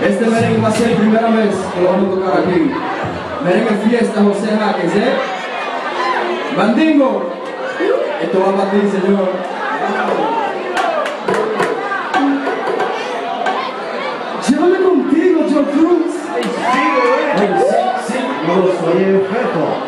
Este merengue va a ser primera vez que lo vamos a tocar aquí. Merengue Fiesta José Jaques, ¿eh? Bandingo. Esto va para ti, señor. Llévame contigo, Joe Cruz. Ay, sí, sí, no soy enfermo.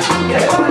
Yeah.